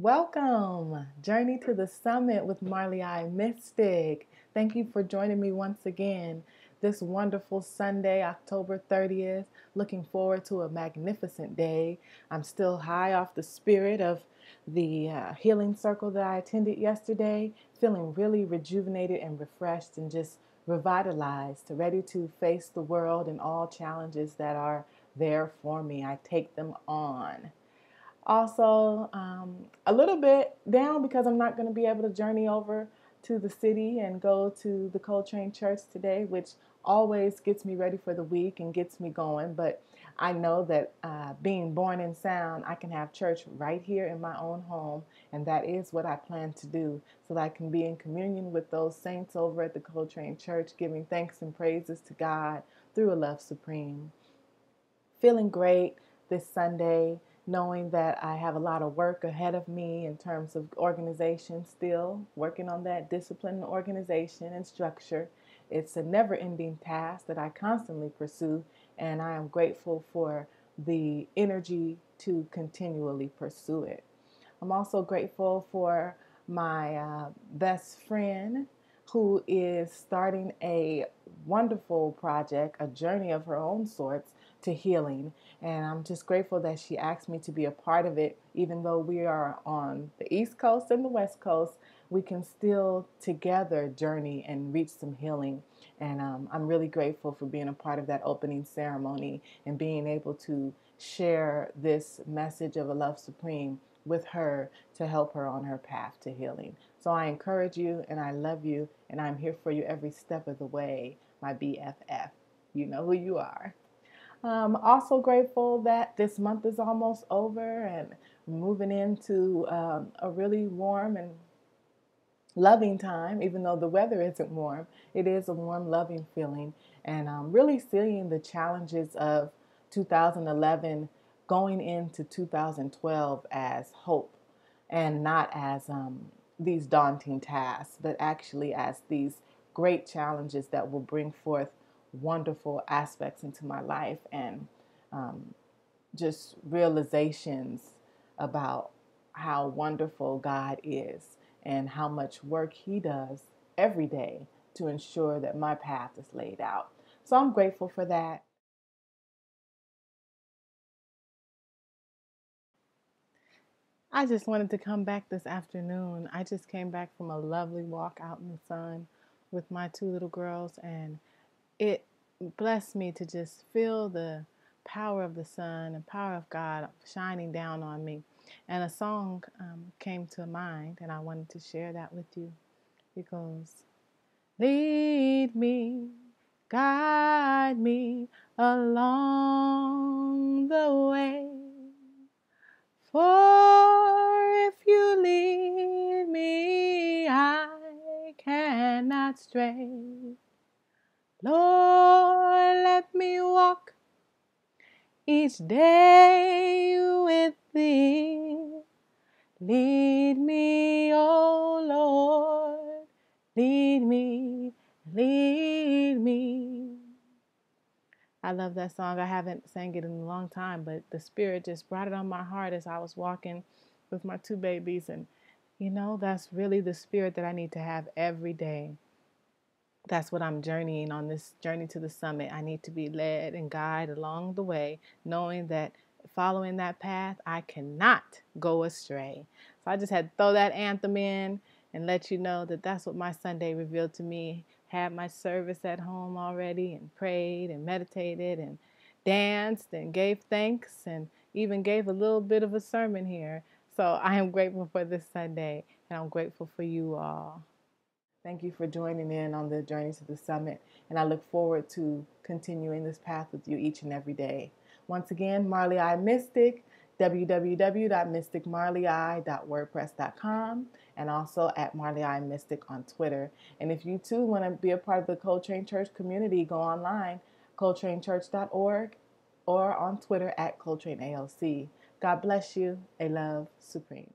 Welcome, Journey to the Summit with Marlee I Mystic. Thank you for joining me once again this wonderful Sunday, October 30th. Looking forward to a magnificent day. I'm still high off the spirit of the uh, healing circle that I attended yesterday, feeling really rejuvenated and refreshed and just revitalized, ready to face the world and all challenges that are there for me. I take them on. Also, um, a little bit down because I'm not going to be able to journey over to the city and go to the Coltrane Church today, which always gets me ready for the week and gets me going. But I know that uh, being born in sound, I can have church right here in my own home, and that is what I plan to do so that I can be in communion with those saints over at the Coltrane Church, giving thanks and praises to God through a love supreme. Feeling great this Sunday knowing that I have a lot of work ahead of me in terms of organization still, working on that discipline, and organization, and structure. It's a never ending task that I constantly pursue, and I am grateful for the energy to continually pursue it. I'm also grateful for my uh, best friend who is starting a wonderful project, a journey of her own sorts to healing. And I'm just grateful that she asked me to be a part of it, even though we are on the East Coast and the West Coast. We can still together journey and reach some healing. And um, I'm really grateful for being a part of that opening ceremony and being able to share this message of a love supreme with her to help her on her path to healing. So I encourage you and I love you and I'm here for you every step of the way, my BFF. You know who you are. I'm also grateful that this month is almost over and moving into um, a really warm and loving time, even though the weather isn't warm. It is a warm, loving feeling. And I'm really seeing the challenges of 2011 going into 2012 as hope and not as um, these daunting tasks, but actually as these great challenges that will bring forth wonderful aspects into my life and um, just realizations about how wonderful God is and how much work He does every day to ensure that my path is laid out. So I'm grateful for that. I just wanted to come back this afternoon. I just came back from a lovely walk out in the sun with my two little girls, and it blessed me to just feel the power of the sun and power of God shining down on me. And a song um, came to mind, and I wanted to share that with you. It goes, Lead me, guide me along the way. For lead me, I cannot stray. Lord, let me walk each day with thee. Lead me, oh Lord, lead me, lead me. I love that song. I haven't sang it in a long time, but the Spirit just brought it on my heart as I was walking with my two babies. And, you know, that's really the Spirit that I need to have every day that's what I'm journeying on this journey to the summit. I need to be led and guided along the way, knowing that following that path, I cannot go astray. So I just had to throw that anthem in and let you know that that's what my Sunday revealed to me. Had my service at home already and prayed and meditated and danced and gave thanks and even gave a little bit of a sermon here. So I am grateful for this Sunday and I'm grateful for you all. Thank you for joining in on the journey to the summit, and I look forward to continuing this path with you each and every day. Once again, Marlee I Mystic, www.mysticmarleei.wordpress.com, and also at Marlee I Mystic on Twitter. And if you too want to be a part of the Coltrane Church community, go online, coltranechurch.org, or on Twitter at Coltrane ALC. God bless you. A love supreme.